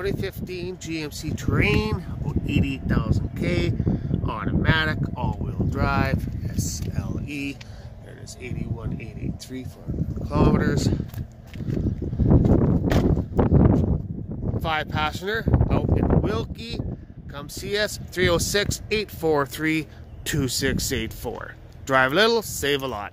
2015 GMC Terrain, about 88,000 K, automatic, all-wheel drive, SLE. There it is, 81883 for kilometers. Five passenger out in Wilkie. Come see us, 306 843 2684. Drive little, save a lot.